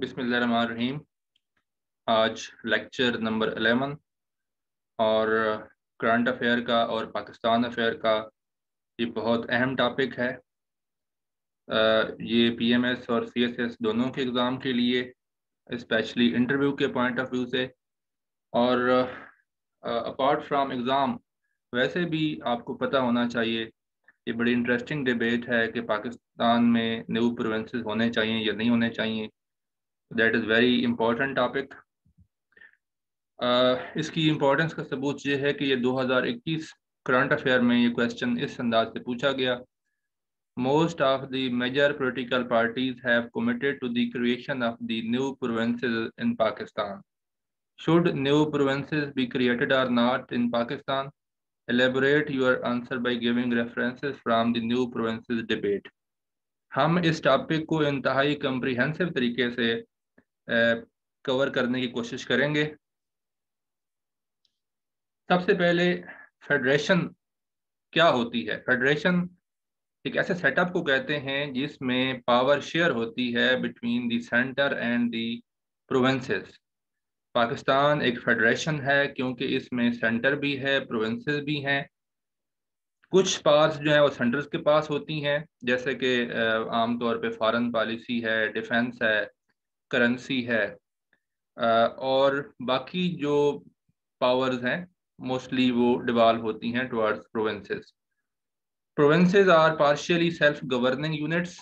बिस्मिल्लाहिर्रहमानिर्रहीम। आज lecture number 11 और करंट अफेयर का और पाकिस्तान अफेयर का ये बहुत अहम टॉपिक है। ये पीएमएस और सीएसएस दोनों के एग्ज़ाम के लिए स्पेशली इंटरव्यू के पॉइंट ऑफ़ व्यू से। और अपार्ट फ्रॉम एग्ज़ाम वैसे भी आपको पता होना चाहिए, ये बड़ी इंटरेस्टिंग डिबेट है कि पाकिस्तान में न्यू प्रोवेंसेस होने चाहिए या नहीं होने चाहिए। That is very important topic इसकी इम्पोर्टेंस का सबूत ये है कि ये 2021 करंट अफेयर में ये क्वेश्चन इस अंदाज से पूछा गया। Most of the major political parties have committed to the creation of the new provinces in Pakistan should new provinces be created or not in Pakistan elaborate your answer by giving references from the new provinces debate. हम इस topic को इंतहाई comprehensive तरीके से cover करने की कोशिश करेंगे। सबसे पहले फेडरेशन क्या होती है? फेडरेशन एक ऐसे सेटअप को कहते हैं जिसमें पावर शेयर होती है between the centre and the provinces Pakistan एक फेडरेशन है क्योंकि इसमें सेंटर भी है प्रोविंसेस भी हैं। कुछ पार्ट्स जो है वो सेंटर्स के पास होती हैं, जैसे कि आमतौर पे फॉरेन पॉलिसी है डिफेंस है करेंसी है। और बाकी जो पावर्स हैं मोस्टली वो डिवॉल्व होती हैं towards provinces provinces are partially self governing units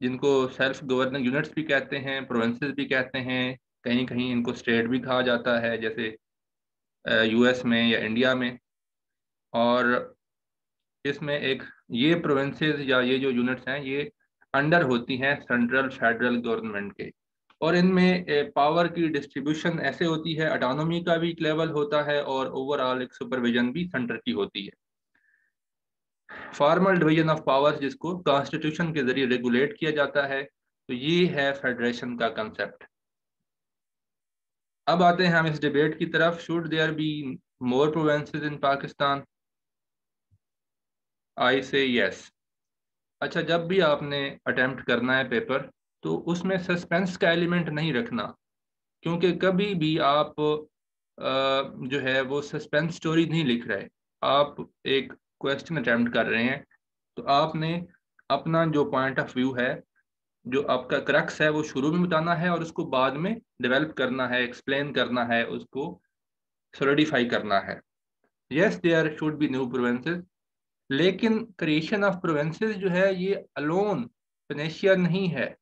जिनको सेल्फ गवर्निंग यूनिट्स भी कहते हैं प्रोविंसेस भी कहते हैं। कहीं कहीं इनको स्टेट भी कहा जाता है, जैसे यूएस में या इंडिया में। और इसमें एक, ये प्रोविंसेस या ये जो यूनिट्स हैं, ये अंडर होती हैं सेंट्रल, फेडरल गवर्नमेंट के। और इनमें पावर की डिस्ट्रीब्यूशन ऐसे होती है, अटोनोमी का भी एक लेवल होता है और ओवरऑल एक सुपरविजन भी सेंटर की होती है। फॉर्मल डिवीज़न ऑफ़ पावर्स जिसको कॉन्स्टिट्यूशन के ज़रिए रेगुलेट किया जाता है तो ये है फेडरेशन का कंसेप्ट अब आते हैं हम इस डिबेट की तरफ़। Should there be more provinces in Pakistan I say yes अच्छा जब भी आपने अटेम्प्ट करना है पेपर तो उसमें सस्पेंस का एलिमेंट नहीं रखना, क्योंकि कभी भी आप जो है वो सस्पेंस स्टोरी नहीं लिख रहे। आप एक क्वेश्चन अटैम्प्ट कर रहे हैं तो आपने अपना जो पॉइंट ऑफ़ व्यू है, जो आपका क्रक्स है, वो शुरू में बताना है और उसको बाद में डेवलप करना है एक्सप्लेन करना है, उसको सोलिडिफाई करना है। Yes there should be new provinces लेकिन क्रिएशन ऑफ़ प्रोवेंसेस जो है, ये अलोन फिनेशियर नहीं है।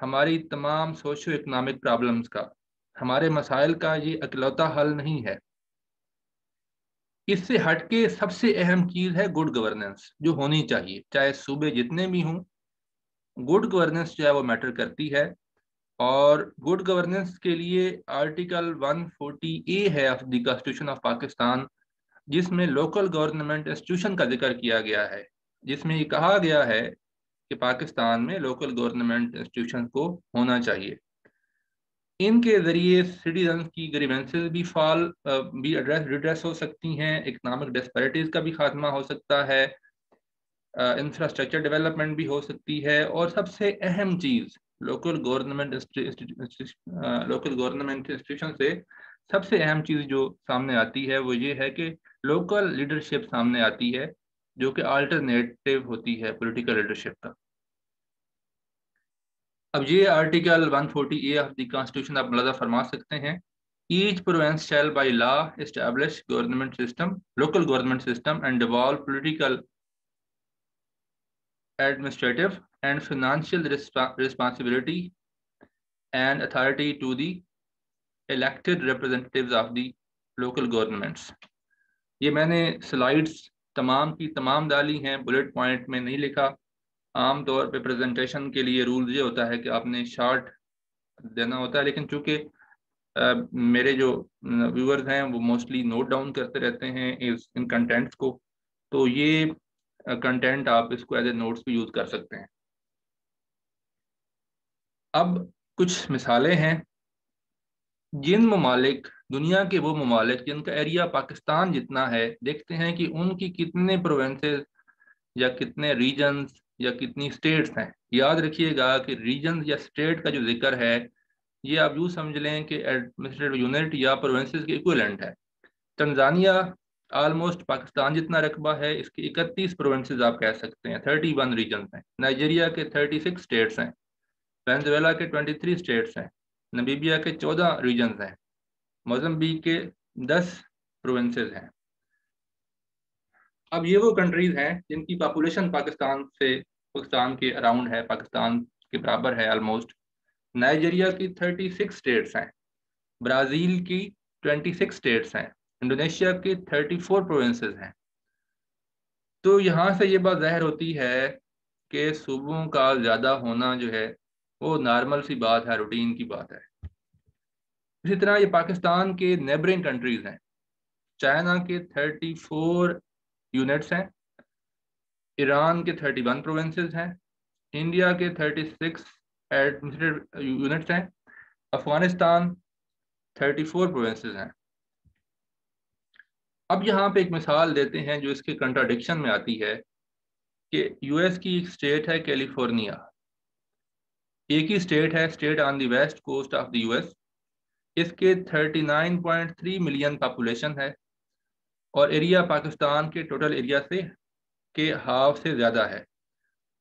हमारी तमाम सोशो इकनॉमिक प्रॉब्लम्स का, हमारे मसाइल का ये अकलौता हल नहीं है। इससे हटके सबसे अहम चीज़ है गुड गवर्नेंस जो होनी चाहिए। चाहे सूबे जितने भी हों गुड गवर्नेंस जो है वो मैटर करती है। और गुड गवर्नेंस के लिए आर्टिकल 140 ए है of the constitution of Pakistan जिसमें लोकल गवर्नमेंट इंस्टीट्यूशन का ज़िक्र किया गया है, जिसमें ये कहा गया है कि पाकिस्तान में लोकल गवर्नमेंट इंस्टीट्यूशन को होना चाहिए। इनके ज़रिए सिटीजन की ग्रीवेंसेज भी फॉल भी एड्रेस रिड्रेस हो सकती हैं इकनॉमिक डिस्पैरिटीज़ का भी खात्मा हो सकता है इंफ्रास्ट्रक्चर डेवलपमेंट भी हो सकती है और सबसे अहम चीज़ local government local government institution से सबसे अहम चीज़ जो सामने आती है वो ये है कि लोकल लीडरशिप सामने आती है, जो कि अल्टरनेटिव होती है पॉलिटिकल लीडरशिप का। अब ये article 140 A of the constitution आप मुलाजा फरमा सकते हैं each province shall by law establish government system local government system and devolve political and financial resp responsibility and authority to the elected representatives of the local governments. ये मैंने slides तमाम की तमाम डाली हैं बुलेट पॉइंट में नहीं लिखा। आम तौर पे प्रेजेंटेशन के लिए रूल ये होता है कि आपने शार्ट देना होता है, लेकिन चूँकि मेरे जो व्यूअर्स हैं, वो मोस्टली नोट डाउन करते रहते हैं इस, इन कंटेंट्स को तो ये कंटेंट आप इसको एज ए नोट्स भी यूज़ कर सकते हैं। अब कुछ मिसालें हैं। जिन ममालिक, दुनिया के वो ममालिक जिनका एरिया पाकिस्तान जितना है, देखते हैं कि उनकी कितने प्रोवेंसेस या कितने रीजन्स या कितनी स्टेट्स हैं। याद रखिएगा कि रीजन या स्टेट का जो ज़िक्र है, ये आप यूँ समझ लें कि एडमिनिस्ट्रेटिव यूनिट या प्रोविंसेस के इक्वलेंट है। तंजानिया आलमोस्ट पाकिस्तान जितना रकबा है, इसके इकतीस प्रोविंसेस आप कह सकते हैं थर्टी वन रीजन हैं। नाइजीरिया के थर्टी सिक्स स्टेट्स हैं। वेंजुएला के ट्वेंटी थ्री स्टेट्स हैं। नबीबिया के चौदह रीजन हैं। मोजम्बी के दस प्रोविंसेस हैं। अब ये वो कंट्रीज़ हैं जिनकी पॉपुलेशन पाकिस्तान से, पाकिस्तान के अराउंड है, पाकिस्तान के बराबर है ऑलमोस्ट नाइजीरिया की 36 स्टेट्स हैं। ब्राज़ील की 26 स्टेट्स हैं। इंडोनेशिया की 34 प्रोविंसेस हैं। तो यहाँ से ये बात ज़ाहिर होती है कि सूबों का ज़्यादा होना जो है वो नॉर्मल सी बात है रूटीन की बात है। इसी तरह ये पाकिस्तान के नेबरिंग कंट्रीज़ हैं। चाइना के 34 यूनिट्स हैं। ईरान के 31 प्रोविंसेस हैं। इंडिया के 36 एडमिनिस्ट्रेटिव यूनिट्स हैं। अफ़गानिस्तान 34 प्रोविंसेस हैं। अब यहाँ पे एक मिसाल देते हैं जो इसके कंट्राडिक्शन में आती है कि यूएस की एक स्टेट है कैलिफ़ोर्निया एक ही स्टेट है state on the west coast of the US इसके 39.3 मिलियन पॉपुलेशन है और एरिया पाकिस्तान के टोटल एरिया से, के हाफ़ से ज़्यादा है।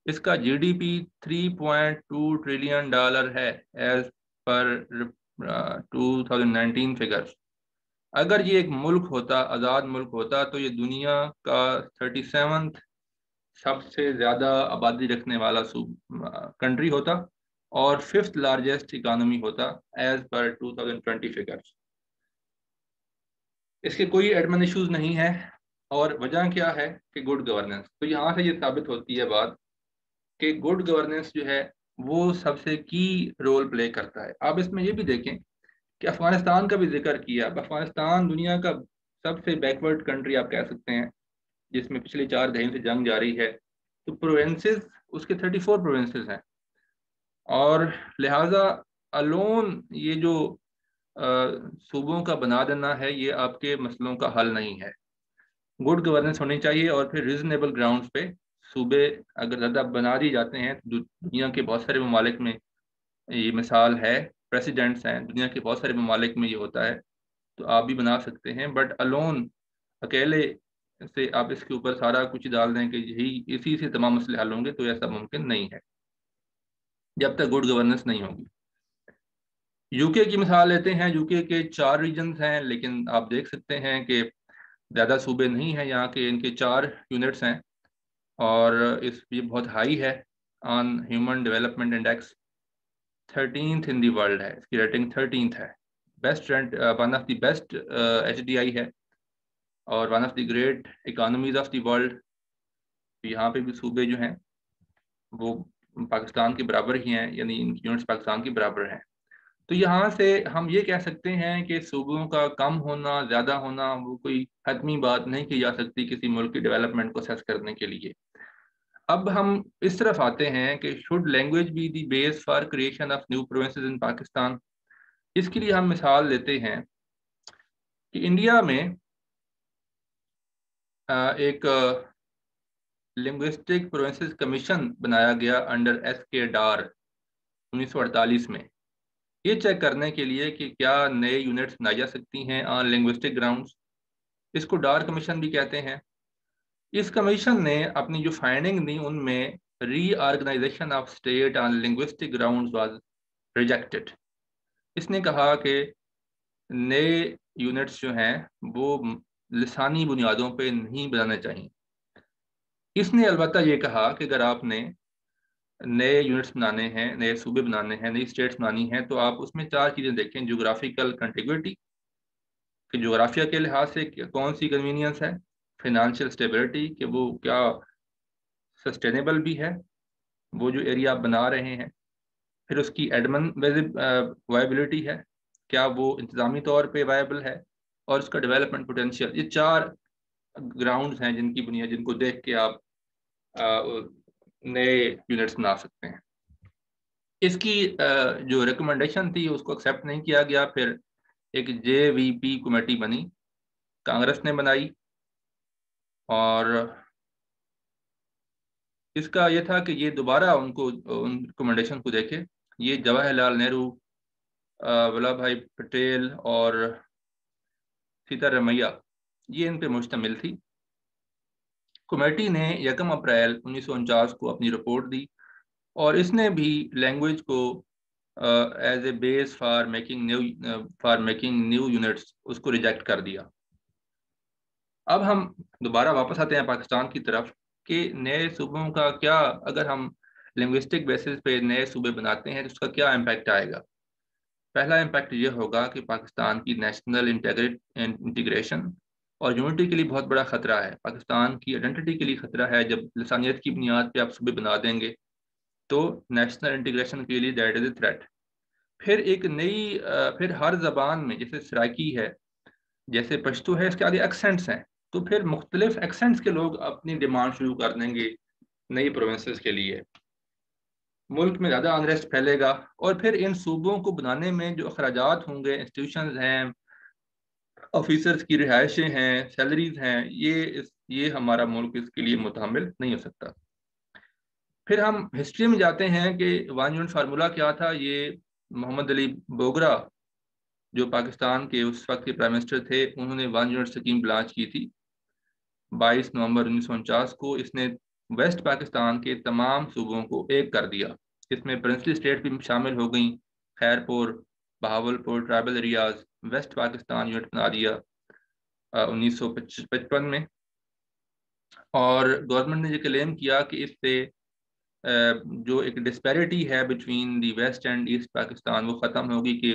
इसका जीडीपी 3.2 ट्रिलियन डॉलर है एज पर 2019 फिगर्स अगर ये एक मुल्क होता, आज़ाद मुल्क होता तो ये दुनिया का थर्टी सेवन्थ सबसे ज़्यादा आबादी रखने वाला कंट्री होता। और फिफ्थ लार्जेस्ट इकानमी होता एज पर 2020 फिगर्स इसके कोई एडमिन इश्यूज़ नहीं है और वजह क्या है कि गुड गवर्नेंस तो यहाँ से ये साबित होती है बात कि गुड गवर्नेंस जो है वो सबसे की रोल प्ले करता है। आप इसमें ये भी देखें कि अफ़गानिस्तान का भी ज़िक्र किया। अफ़गानिस्तान दुनिया का सबसे बैकवर्ड कंट्री आप कह सकते हैं, जिसमें पिछले चार दही से जंग जारी है। तो प्रोवेंसेस उसके थर्टी फोर प्रोवेंसेस हैं। और लिहाजा अलोन ये जो सूबों का बना देना है, ये आपके मसलों का हल नहीं है। गुड गवर्नेंस होनी चाहिए और फिर रिजनेबल ग्राउंड्स पे सूबे अगर ज़्यादा बना दिए जाते हैं तो दुनिया के बहुत सारे ममालिक में ये मिसाल है, प्रेसिडेंट्स हैं, दुनिया के बहुत सारे ममालिक में ये होता है तो आप भी बना सकते हैं। बट अलोन अकेले से आप इसके ऊपर सारा कुछ डाल दें कि यही, इसी से तमाम मसले हल होंगे तो ऐसा मुमकिन नहीं है। जब तक गुड गवर्नेंस नहीं होगी। यूके की मिसाल लेते हैं यूके के चार रीजन्स हैं, लेकिन आप देख सकते हैं कि ज़्यादा सूबे नहीं हैं यहाँ के, इनके चार यूनिट्स हैं, और इस, ये बहुत हाई है on human development index thirteenth in the world है, इसकी रेटिंग थर्टीनथ है। Best ranked one of the best H D I है, और one of the great economies of the world यहाँ पे भी सूबे जो हैं, वो पाकिस्तान के बराबर ही हैं, यानी इनकी यूनिट्स पाकिस्तान के बराबर हैं। तो यहाँ से हम ये कह सकते हैं कि सूबों का कम होना, ज़्यादा होना, वो कोई हतमी बात नहीं की जा सकती किसी मुल्क की डेवलपमेंट को सेस करने के लिए। अब हम इस तरफ़ आते हैं कि should language be the base for creation of new provinces in Pakistan इसके लिए हम मिसाल लेते हैं कि इंडिया में एक लिंग्विस्टिक प्रोविंसेस कमीशन बनाया गया अंडर एस के डार उन्नीस सौ अड़तालीस में। ये चेक करने के लिए कि क्या नए यूनिट्स बनाई जा सकती हैं ऑन लिंग्विस्टिक ग्राउंड्स इसको डार कमीशन भी कहते हैं। इस कमीशन ने अपनी जो फाइंडिंग दी उनमें reorganisation of state on linguistic grounds was rejected इसने कहा कि नए यूनिट्स जो हैं, वो लसानी बुनियादों पे नहीं बनाने चाहिए। इसने अलबत्ता ये कहा कि अगर आपने नए यूनिट्स बनाने हैं, नए सूबे बनाने हैं, नई स्टेट्स बनानी हैं तो आप उसमें चार चीज़ें देखें जोग्राफिकल कंटिग्यूटी कि जोग्राफिया के लिहाज से कौन सी कन्वीनियंस है फिनंशियल स्टेबिलिटी कि वो क्या सस्टेनेबल भी है, वो जो एरिया आप बना रहे हैं, फिर उसकी एडमन वायबिलिटी है, क्या वो इंतज़ामी तौर पे वायबल है, और उसका डेवलपमेंट पोटेंशियल ये चार ग्राउंड्स हैं जिनकी बुनियाद, जिनको देख के आप नए यूनिट्स बना सकते हैं। इसकी जो रिकमेंडेशन थी, उसको एक्सेप्ट नहीं किया गया। फिर एक जे वी पी कमेटी बनी, कांग्रेस ने बनाई और इसका यह था कि ये दोबारा उनको, उन रिकमेंडेशन को देखे। ये जवाहरलाल नेहरू वल्लभ भाई पटेल और सीतारमैया, ये इन पे मुश्तमिल थी। कमेटी ने यकम अप्रैल उन्नीस सौ उनचास को अपनी रिपोर्ट दी और इसने भी लैंग्वेज को as a base for making new for making new units उसको रिजेक्ट कर दिया। अब हम दोबारा वापस आते हैं पाकिस्तान की तरफ़ कि नए सूबों का क्या, अगर हम लिंग्विस्टिक बेसिस पे नए सूबे बनाते हैं तो उसका क्या इम्पैक्ट आएगा? पहला इम्पैक्ट ये होगा कि पाकिस्तान की नेशनल इंटीग्रेशन और यूनिटी के लिए बहुत बड़ा खतरा है। पाकिस्तान की आइडेंटिटी के लिए खतरा है। जब लसानियत की बुनियाद पर आप सूबे बना देंगे तो नेशनल इंटीग्रेशन के लिए दैट इज़ ए थ्रेट फिर एक नई फिर हर जबान में जैसे सराकी है, जैसे पश्तो है, इसके आगे एक्सेंट्स हैं। तो फिर मुख्तलिफ़ एक्सेंट्स के लोग अपनी डिमांड शुरू कर देंगे नई प्रोविंसेस के लिए। मुल्क में ज़्यादा अनरेस्ट फैलेगा और फिर इन सूबों को बनाने में जो अखराज होंगे इंस्टीट्यूशन हैं ऑफिसर्स की रिहाइशें हैं सैलरीज हैं, ये इस, ये हमारा मुल्क इसके लिए मुतमिल नहीं हो सकता। फिर हम हिस्ट्री में जाते हैं कि वन यूनिट फार्मूला क्या था? ये मोहम्मद अली बोगरा, जो पाकिस्तान के उस वक्त के प्राइम मिनिस्टर थे, उन्होंने वन यूनिट स्कीम लॉन्च की थी। 22 नवंबर उन्नीस सौ उनचास को इसने वेस्ट पाकिस्तान के तमाम सूबों को एक कर दिया। इसमें प्रिंसली स्टेट भी शामिल हो गई Khairpur Bahawalpur tribal areas west Pakistan unit बना दिया उन्नीस सौ पचपन में। और गवर्नमेंट ने ये क्लेम किया कि इससे जो एक डिस्पैरिटी है between the west and east Pakistan वो ख़त्म होगी कि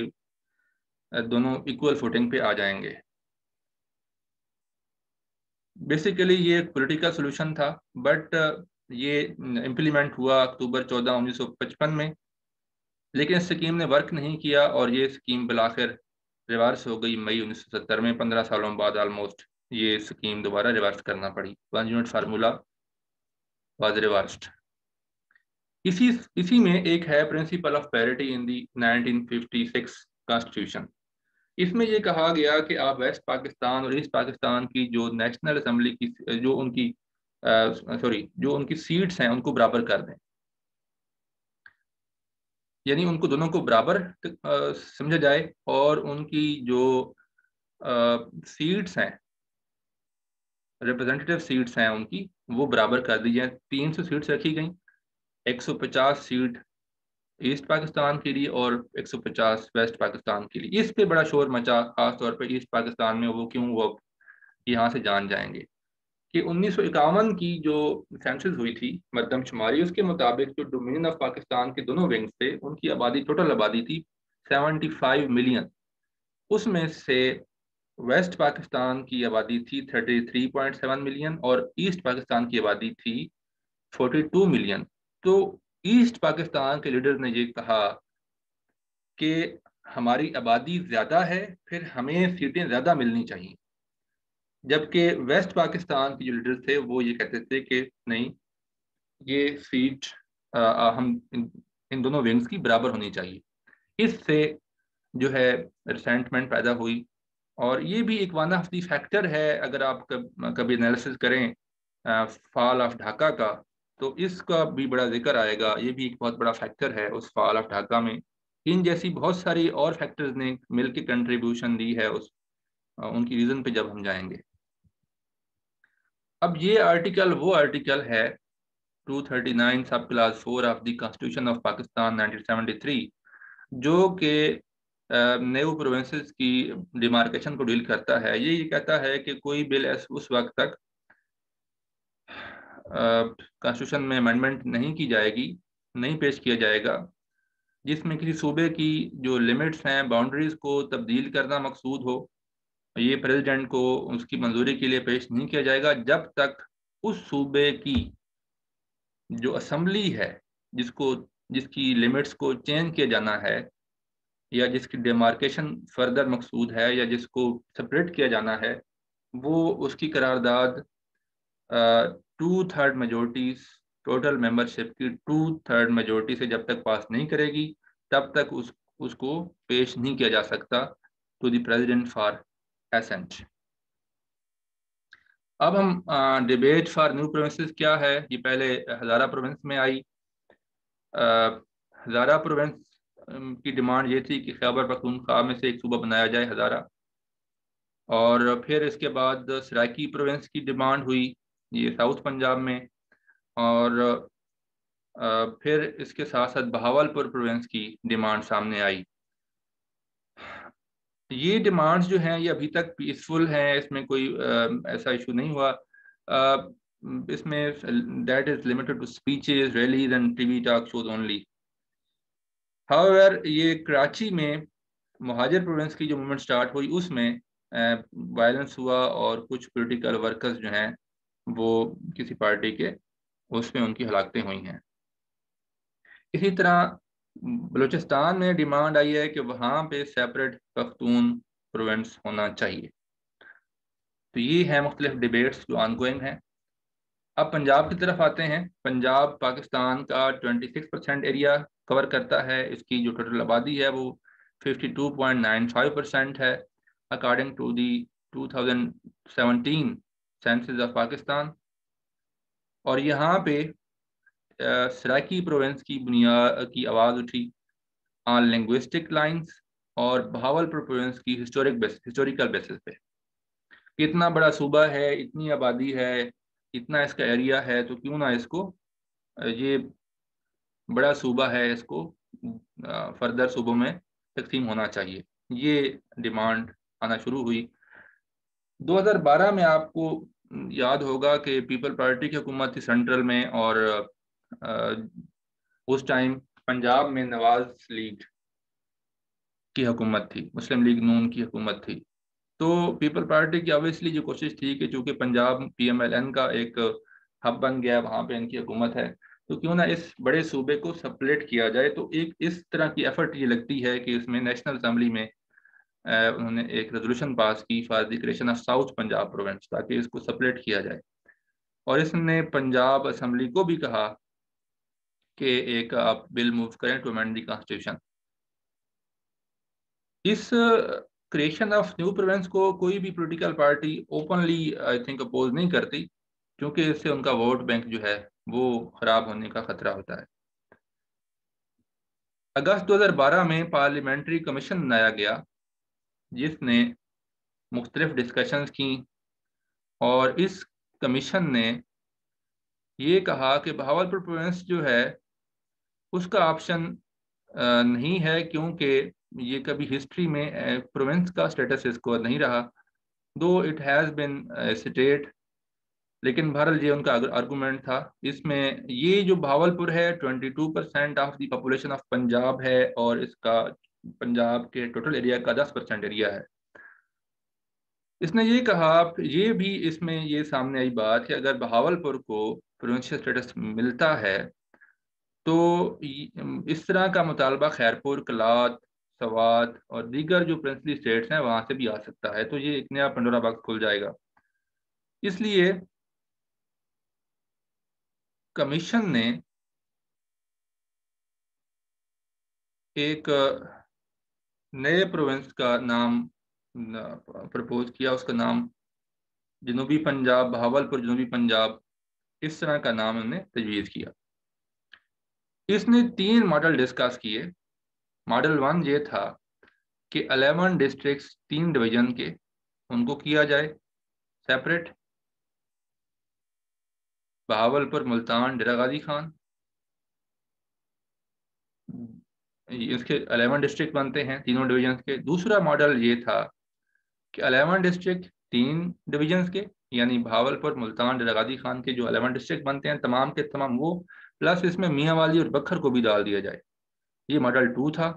दोनों इक्वल फुटिंग पे आ जाएँगे। बेसिकली ये एक पोलिटिकल सोल्यूशन था बट ये इम्प्लीमेंट हुआ अक्टूबर 14 1955 में। लेकिन इस स्कीम ने वर्क नहीं किया और ये स्कीम बिलाखिर रिवर्स हो गई मई 1970 में, पंद्रह सालों बाद ऑलमोस्ट ये स्कीम दोबारा रिवर्स करना पड़ी। One unit formula was reversed इसी इसी में एक है principle of parity in the 1956 constitution इसमें ये कहा गया कि आप वेस्ट पाकिस्तान और ईस्ट पाकिस्तान की जो नेशनल असम्बली की, जो उनकी सॉरी जो उनकी सीट्स हैं, उनको बराबर कर दें। यानी उनको दोनों को बराबर समझा जाए और उनकी जो सीट्स हैं रिप्रेजेंटेटिव सीट्स हैं उनकी, वो बराबर कर दी जाए। तीन सौ सीट्स रखी गई 150 सीट ईस्ट पाकिस्तान के लिए और 150 वेस्ट पाकिस्तान के लिए। इस पे बड़ा शोर मचा खास तौर ईस्ट पाकिस्तान में। वो क्यों? वो यहाँ से जान जाएँगे। कि उन्नीस सौ इक्यावन की जो सेंसस हुई थी मरदम शुमारी, उसके मुताबिक जो डोमिनियन ऑफ़ पाकिस्तान के दोनों विंग्स थे, उनकी आबादी टोटल आबादी थी 75 मिलियन उसमें से वेस्ट पाकिस्तान की आबादी थी 33.7 मिलियन और ईस्ट पाकिस्तान की आबादी थी 42 मिलियन तो ईस्ट पाकिस्तान के लीडर ने ये कहा कि हमारी आबादी ज़्यादा है, फिर हमें सीटें ज़्यादा मिलनी चाहिए। जबकि वेस्ट पाकिस्तान के जो लीडर थे वो ये कहते थे कि नहीं ये सीट आ, हम इन, इन दोनों विंग्स की बराबर होनी चाहिए। इससे जो है रिसेंटमेंट पैदा हुई। और ये भी एक वन ऑफ़ दी फैक्टर है अगर आप कब, कभी एनालिसिस करें आ, फॉल ऑफ़ ढाका का तो इसका भी बड़ा ज़िक्र आएगा। ये भी एक बहुत बड़ा फैक्टर है उस फॉल ऑफ़ ढाका में। इन जैसी बहुत सारी और फैक्टर्स ने मिल के कंट्रीब्यूशन दी है उस उनकी रीज़न पे जब हम जाएँगे। अब ये आर्टिकल वो आर्टिकल है 239 sub class four of the constitution of Pakistan 1973 जो कि न्यू प्रोविंसेस की डिमार्केशन को डील करता है। ये ये कहता है कि कोई बिल उस वक्त तक कॉन्स्टिट्यूशन में अमेंडमेंट नहीं की जाएगी, नहीं पेश किया जाएगा, जिसमें किसी सूबे की जो लिमिट्स हैं बाउंड्रीज को तब्दील करना मकसूद हो ये प्रेसिडेंट को उसकी मंजूरी के लिए पेश नहीं किया जाएगा जब तक उस सूबे की जो असम्बली है, जिसको, जिसकी लिमिट्स को चेंज किया जाना है, या जिसकी डिमार्केशन फर्दर मकसूद है, या जिसको सेपरेट किया जाना है, वो उसकी करारदाद two third majority total membership की टू थर्ड मेजोरिटी से जब तक पास नहीं करेगी, तब तक उस, उसको पेश नहीं किया जा सकता to the president for assent अब हम डिबेट फॉर न्यू प्रोविंसेस क्या है? ये पहले हज़ारा प्रोविंस में आई। हज़ारा प्रोविंस की डिमांड ये थी कि खैबर पख्तूनख्वा में से एक सूबा बनाया जाए, हज़ारा। और फिर इसके बाद सराकी प्रोविंस की डिमांड हुई, ये साउथ पंजाब में। और फिर इसके साथ साथ बहावलपुर प्रोविंस की डिमांड सामने आई। ये डिमांड्स जो हैं ये अभी तक पीसफुल हैं इसमें कोई आ, ऐसा इशू नहीं हुआ। आ, इसमें that is limited to speeches rallies and TV talk shows only however ये कराची में महाजर प्रोविंस की जो मूवमेंट स्टार्ट हुई उसमें वायलेंस हुआ और कुछ पॉलिटिकल वर्कर्स जो हैं वो किसी पार्टी के उसमें उनकी हलाकतें हुई हैं। इसी तरह बलूचिस्तान में डिमांड आई है कि वहाँ पे सेपरेट पख्तून प्रोवेंट्स होना चाहिए। तो ये है मुख्तलिफ़ डिबेट्स जो ऑनगोइंग हैं। अब पंजाब की तरफ़ आते हैं। पंजाब पाकिस्तान का 26 परसेंट एरिया कवर करता है। इसकी जो टोटल आबादी है वो 52.95 परसेंट है। According to the 2017 census of Pakistan और यहाँ पे सराकी प्रोविंस की बुनियाद की आवाज़ उठी। ऑन लिंग्विस्टिक लाइंस और बहावलपुर प्रोविंस की हिस्टोरिक बेस हिस्टोरिकल बेसिस पे। कितना बड़ा सूबा है, इतनी आबादी है, इतना इसका एरिया है तो क्यों ना इसको ये बड़ा सूबा है, इसको फर्दर सूबों में तकसीम होना चाहिए। ये डिमांड आना शुरू हुई। 2012 में आपको याद होगा कि पीपल पार्टी की हुकूमत थी सेंट्रल में और उस टाइम पंजाब में नवाज़ लीग की हुकूमत थी, मुस्लिम लीग नून की हुकूमत थी। तो पीपल पार्टी की ऑब्वियसली जो कोशिश थी कि चूँकि पंजाब पीएमएलएन का एक हब बन गया, वहाँ पे इनकी हुकूमत है तो क्यों ना इस बड़े सूबे को सपलेट किया जाए? तो एक इस तरह की एफर्ट ये लगती है कि इसमें नेशनल असम्बली में उन्होंने एक रेजोल्यूशन पास की for the creation of south Punjab province ताकि इसको सपलेट किया जाए। और इसने पंजाब असम्बली को भी कहा कि एक आप बिल मूव करें टू अमेंड दी कॉन्स्टिट्यूशन। इस क्रिएशन ऑफ़ न्यू प्रोविंस को कोई भी political party openly I think oppose नहीं करती, क्योंकि इससे उनका वोट बैंक जो है, वो खराब होने का खतरा होता है। अगस्त 2012 में पार्लियामेंट्री कमीशन बनाया गया, जिसने मुख्तलिफ़ डिस्कशंस की, और इस कमीशन ने ये कहा कि बहावलपुर प्रोविंस जो है उसका ऑप्शन नहीं है क्योंकि ये कभी हिस्ट्री में प्रोविंस का स्टेटस इसको नहीं रहा। दो इट हैज़ बिन स्टेट लेकिन बहरल ये उनका आर्गूमेंट था। इसमें ये जो भावलपुर है 22 percent of the population of Punjab है और इसका पंजाब के टोटल एरिया का 10 परसेंट एरिया है। इसने ये कहा ये भी इसमें ये सामने आई बात कि अगर बहावलपुर को प्रोविंशियल स्टेटस मिलता है तो इस तरह का मुतालबा खैरपुर कलात सवात और दीगर जो प्रिंसली स्टेट्स हैं, वहाँ से भी आ सकता है। तो ये एक नया पंडोरा बॉक्स खुल जाएगा। इसलिए कमीशन ने एक नए प्रोविंस का नाम प्रपोज किया। उसका नाम जनूबी पंजाब बहावलपुर जनूबी पंजाब, इस तरह का नाम उन्होंने तजवीज़ किया। इसने तीन मॉडल डिस्कस किए। मॉडल वन ये था कि अलेवन डिस्ट्रिक्ट्स तीन डिवीज़न के, उनको किया जाए। सेपरेट बहावलपुर मुल्तान डेरा गाजी खान इसके अलेवन डिस्ट्रिक्ट बनते हैं, तीनों डिवीज़न के। दूसरा मॉडल ये था कि अलेवन डिस्ट्रिक्ट तीन डिवीज़न के, यानी भावलपुर मुल्तान डेरा गाजी खान के जो अलेवन डिस्ट्रिक्ट बनते हैं, तमाम के तमाम वो प्लस इसमें मियाँ वाली और बखर को भी डाल दिया जाए। ये मॉडल टू था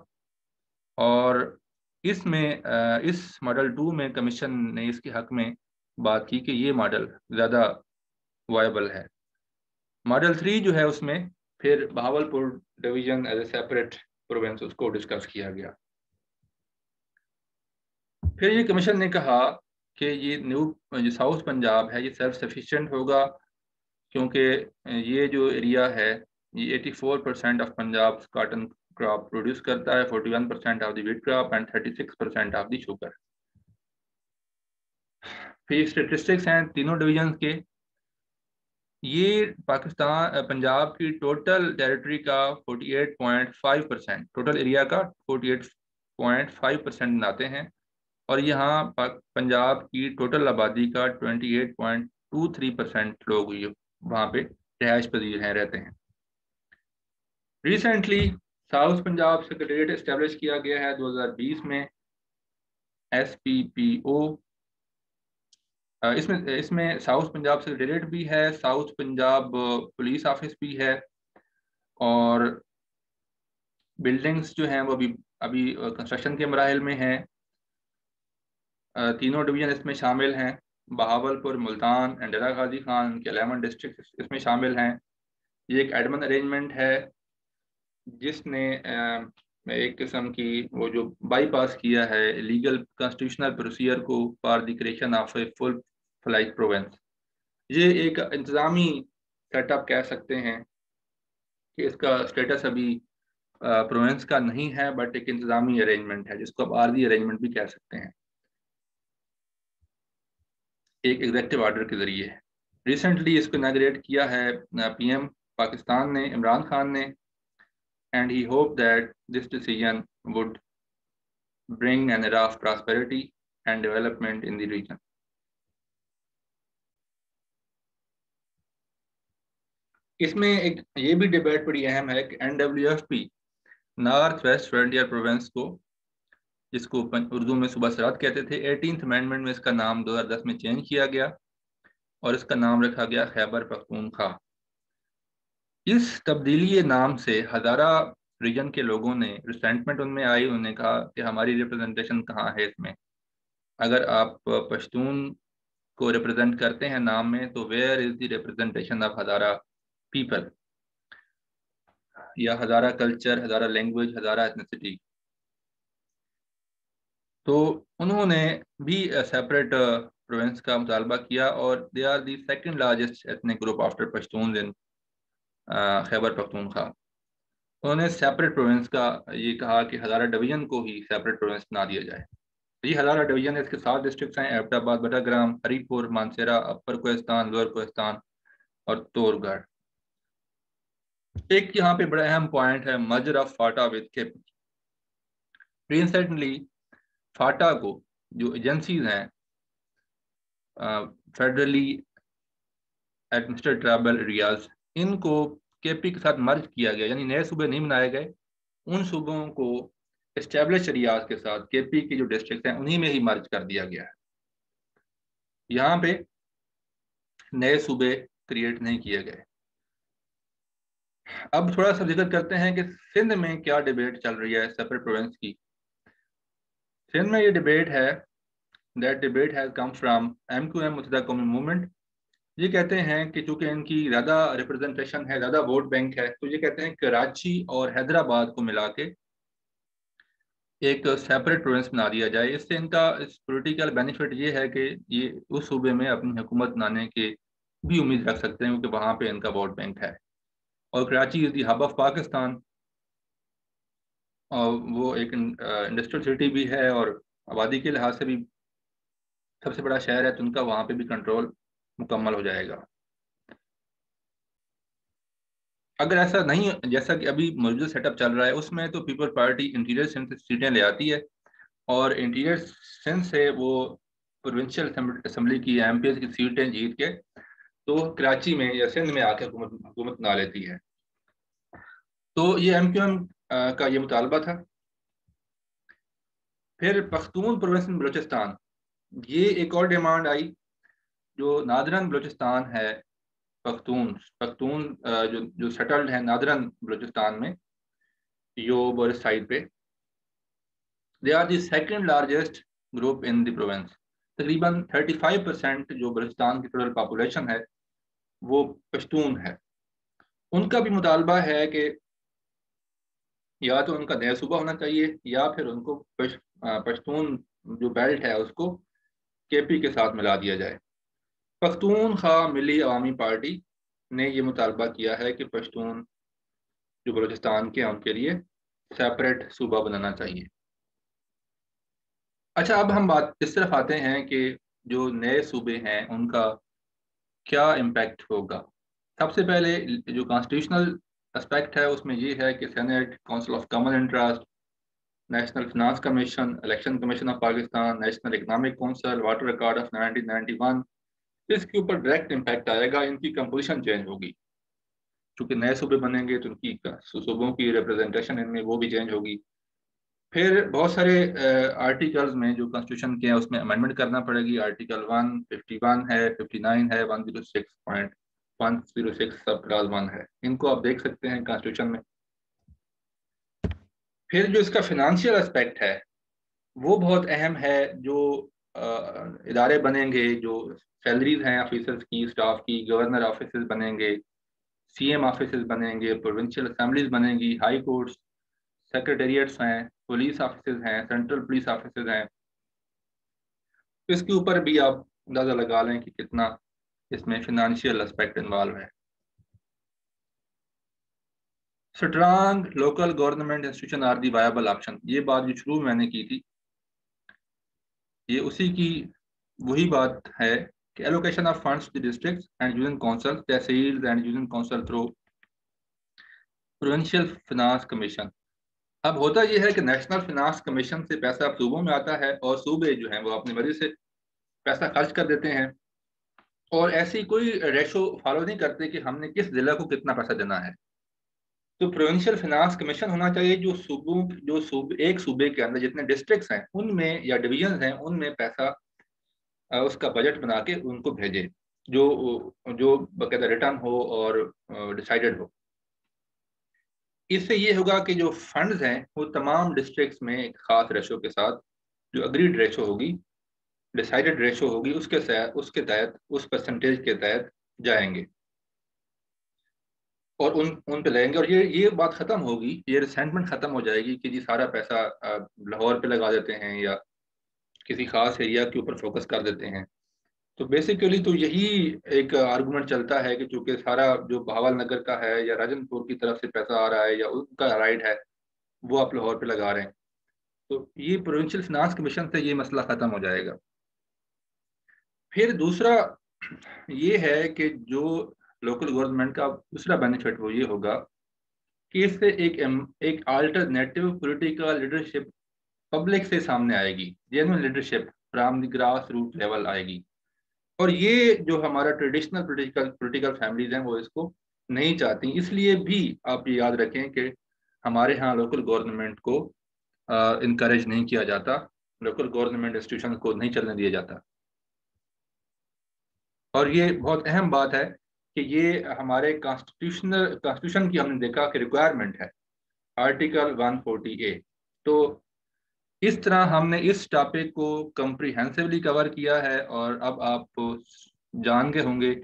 और इसमें इस मॉडल टू में कमीशन ने इसके हक में बात की कि ये मॉडल ज़्यादा वायबल है। मॉडल थ्री जो है उसमें फिर Bahawalpur division as a separate province उसको डिस्कस किया गया। फिर ये कमीशन ने कहा कि ये न्यू जो साउथ पंजाब है, ये सेल्फ सफिशिएंट होगा। क्योंकि ये जो एरिया है, ये 84 percent of Punjab cotton crop produce करता है 41 percent of the wheat crop and 36 percent of the sugar फिर स्टेटिस्टिक्स हैं तीनों डिवीज़न के। ये पाकिस्तान पंजाब की टोटल टेरिटरी का 48.5 परसेंट टोटल एरिया का 48.5 परसेंट बनाते हैं। और यहाँ पंजाब की टोटल आबादी का 28.23 परसेंट लोग वहाँ पे रिहायश पजीर हैं, रहते हैं। Recently south Punjab secretariat establish किया गया है 2020 में एस पी पी ओ इसमें इसमें साउथ पंजाब सेक्रेटरीट भी है साउथ पंजाब पुलिस ऑफ़िस भी है, और बिल्डिंग्स जो हैं वो अभी अभी कंस्ट्रक्शन के मराहल में हैं। तीनों डिवीज़न इसमें शामिल हैं। बहावलपुर, मुल्तान एंड डेरा गाजी खान के अलेवन डिस्ट्रिक्ट इसमें शामिल हैं। ये एक एडमन अरेंजमेंट है, जिसने एक किस्म की वो जो बाईपास किया है लीगल कॉन्स्टिट्यूशनल प्रोसीजर को for the creation of a full fledged province ये एक इंतज़ामी सेटअप कह सकते हैं कि इसका स्टेटस अभी प्रोवेंस का नहीं है बट एक इंतज़ामी अरेंजमेंट है, जिसको आप आर्जी अरेंजमेंट भी कह सकते हैं। एक एग्जेक्टिव ऑर्डर के ज़रिए। रिसेंटली इसको इनाग्रेट किया है पीएम पाकिस्तान ने, इमरान खान ने and he hope that this decision would bring an era of prosperity and development in the region इसमें एक, ये भी डिबेट बड़ी अहम है कि N F P north west frontier province को जिसको उर्दू में सुबह सरात कहते थे। एटीन अमेंडमेंट में इसका नाम 2010 में चेंज किया गया और इसका नाम रखा गया खैबर पख्तूनख्वा। इस तब्दीली नाम से हज़ारा रीजन के लोगों ने रिसेंटमेंट उनमें आई उन्होंने कहा कि हमारी रिप्रेजेंटेशन कहाँ है इसमें? अगर आप पश्तून को रिप्रेजेंट करते हैं नाम में तो where is the representation of Hazara people या Hazara culture Hazara language Hazara ethnicity तो उन्होंने भी सेपरेट प्रोविंस का मुतालबा किया और they are the second largest ethnic group after Pashtun in Khyber Pakhtunkhwa. उन्होंने सेपरेट प्रोविंस का ये कहा कि हज़ारा डिवीज़न को ही सेपरेट प्रोविंस बना दिया जाए। ये हज़ारा डिवीज़न इसके सात डिस्ट्रिक्ट हैं एबटाबाद बटाग्राम हरीपुर मानसेरा अपर कोस्तान लोअर कोस्तान और तोरगढ़ एक यहाँ पे बड़ा अहम पॉइंट है मजर ऑफ़ फाटा विद के रिसेंटली फाटा को जो एजेंसीज हैं फेडरली एडमिनिस्ट्रेट ट्राइबल एरियाज़, इनको केपी के साथ मर्ज किया गया, यानी नए सूबे नहीं बनाए गए। उन सूबों को इस्टेब्लिश एरियाज़ के साथ केपी के जो डिस्ट्रिक्ट हैं, उन्हीं में ही मर्ज कर दिया गया है। यहाँ पे नए सूबे क्रिएट नहीं किए गए। अब थोड़ा सा ज़िक्र करते हैं कि सिंध में क्या डिबेट चल रही है सेपरेट प्रोविंस की। सिंध में ये डिबेट है that debate has come from M Q M Muttahida Qaumi Movement ये कहते हैं कि चूँकि इनकी ज़्यादा रिप्रेजेंटेशन है, ज़्यादा वोट बैंक है तो ये कहते हैं कराची और हैदराबाद को मिला के एक सेपरेट प्रोविंस बना दिया जाए। इससे इनका, इस पोलिटिकल बेनिफिट ये है कि ये उस सूबे में अपनी हुकूमत बनाने के भी उम्मीद रख सकते हैं, क्योंकि वहाँ पे इनका वोट बैंक है। और Karachi is the hub of Pakistan वो एक इंडस्ट्रियल सिटी भी है और आबादी के लिहाज से भी सबसे बड़ा शहर है तो उनका वहाँ पे भी कंट्रोल मुकम्मल हो जाएगा। अगर ऐसा नहीं, जैसा कि अभी मौजूदा सेटअप चल रहा है, उसमें तो पीपल पार्टी इंटीरियर सिंध से सीटें ले आती है और इंटीरियर सिंध से वो प्रोविंशियल असम्बली की एमपीएस की सीटें जीत के तो कराची में या सिंध में आके हुकूमत बना लेती है। तो ये एम क्यू एम का ये मुतालबा था। फिर पख्तून प्रोविंस बलोचिस्तान। ये एक और डिमांड आई, जो नादरन बलोचिस्तान है पख्तून पख्तून जो जो सेटल्ड है नादरन बलोचिस्तान में योब और साइड पे। They are second largest group in the province तकरीबन 35 परसेंट जो बलोचिस्तान की टोटल पॉपुलेशन है, वो पश्तून है। उनका भी मुतालबा है कि या तो उनका नया सूबा होना चाहिए, या फिर उनको पश्तून जो बेल्ट है उसको केपी के साथ मिला दिया जाए। पख्तून खा मिली अवामी पार्टी ने ये मुतालबा किया है कि पश्तून जो बलूचिस्तान के हैं, उनके लिए सेपरेट सूबा बनाना चाहिए। अच्छा अब हम बात, इस तरफ़ आते हैं कि जो नए सूबे हैं, उनका क्या इम्पैक्ट होगा? सबसे पहले जो कॉन्स्टिट्यूशनल एस्पेक्ट है उसमें ये है कि senate council of common interest national finance commission election commission of Pakistan national economic council water record of 1991 इसके ऊपर डायरेक्ट इम्पैक्ट आएगा, इनकी कंपोजिशन चेंज होगी। चूँकि नए सूबे बनेंगे तो उनकी सूबों की रिप्रेजेंटेशन इनमें वो भी चेंज होगी। फिर बहुत सारे आर्टिकल्स में जो कॉन्स्टिट्यूशन के हैं, उसमें अमेंडमेंट करना पड़ेगी। आर्टिकल 151 है 59 है 106.106 सब क्लास वन है। इनको आप देख सकते हैं कॉन्स्टिट्यूशन में। फिर जो इसका फिनेंशियल एस्पेक्ट है, वो बहुत अहम है जो इदारे बनेंगे, जो सैलरीज हैं ऑफिसर्स की स्टाफ की गवर्नर ऑफ़िस बनेंगे सीएम ऑफ़िस बनेंगे प्रोविंशियल असम्बलीज बनेंगी हाई कोर्ट्स सेक्रेटेरिएट्स हैं पुलिस ऑफ़िस हैं सेंट्रल पुलिस ऑफ़िस हैं। इसके ऊपर भी आप अंदाज़ा लगा लें कि कितना इसमें फिनेंशियल एस्पेक्ट इन्वॉल्व है। Strong local government institution are the viable option ये बात जो शुरू मैंने की थी, ये उसी की वही बात है कि allocation of funds to districts and union council tehsil and union council through provincial finance commission अब होता यह है कि नेशनल फिनांस कमीशन से पैसा सूबों में आता है और सूबे जो हैं वो अपनी मर्ज़ी से पैसा खर्च कर देते हैं। और ऐसी कोई रेशो फॉलो नहीं करते कि हमने किस जिला को कितना पैसा देना है। तो प्रोविंशियल फिनांस कमीशन होना चाहिए जो सूबों, जो सूबे, एक सूबे के अंदर जितने डिस्ट्रिक्ट्स हैं, उनमें या डिविजन हैं, उनमें पैसा उसका बजट बना के उनको भेजे, जो जो बकायदा रिटर्न हो और डिसाइडेड हो। इससे ये होगा कि जो फंड्स हैं, वो तमाम डिस्ट्रिक्ट्स में एक खास रेशो के साथ, जो अग्रीड रेशो होगी डिसाइडेड रेशो होगी, उसके उसके तहत, उस परसेंटेज के तहत जाएँगे। और उन उन पे लगेंगे। और ये ये बात खत्म होगी, ये रिसेंटमेंट खत्म हो जाएगी कि जी सारा पैसा लाहौर पे लगा देते हैं या किसी खास एरिया के ऊपर फोकस कर देते हैं। तो बेसिकली तो यही एक आर्गूमेंट चलता है कि चूँकि सारा जो भावल नगर का है या राजनपुर की तरफ़ से पैसा आ रहा है या उनका राइट है, वो आप लाहौर पे लगा रहे हैं। तो ये प्रोविंशियल फिनांस कमीशन से ये मसला ख़त्म हो जाएगा। फिर दूसरा ये है कि जो लोकल गवर्नमेंट का दूसरा बेनिफिट वो ये होगा कि इससे एक एक अल्टरनेटिव पॉलिटिकल लीडरशिप पब्लिक से सामने आएगी genuine leadership from grass root level आएगी। और ये जो हमारा ट्रेडिशनल पोलिटिकल पोलिटिकल फैमिलीज़ हैं वो इसको नहीं चाहती। इसलिए भी आप ये याद रखें कि हमारे यहाँ लोकल गवर्नमेंट को इनक्रेज नहीं किया जाता। लोकल गवर्नमेंट इंस्टीट्यूशन को नहीं चलने दिया जाता। और ये बहुत अहम बात है कि ये हमारे कॉन्स्टिट्यूशनल कॉन्स्टिट्यूशन की हमने देखा कि रिक्वायरमेंट है आर्टिकल 140 ए तो इस तरह हमने इस टॉपिक को कंप्रीहेंसिवली कवर किया है और अब आप जान गए होंगे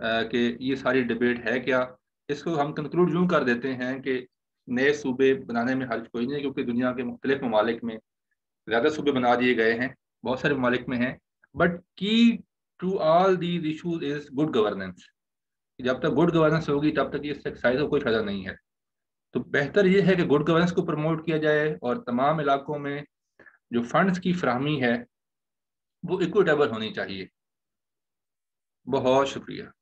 कि ये सारी डिबेट है क्या। इसको हम कंक्लूड यूँ कर देते हैं कि नए सूबे बनाने में हर्ज कोई नहीं क्योंकि दुनिया के मुख्तलिफ़ ममालिक में ज़्यादा सूबे बना दिए गए हैं, बहुत सारे ममालिक में हैं। But key to all these issues is good governance जब तक गुड गवर्नेंस होगी, तब तक इस एक्सरसाइज का कोई फ़ायदा नहीं है। तो बेहतर ये है कि गुड गवर्नेंस को प्रमोट किया जाए और तमाम इलाकों में जो फंड्स की फ्राहमी है, वो इक्विटेबल होनी चाहिए। बहुत शुक्रिया।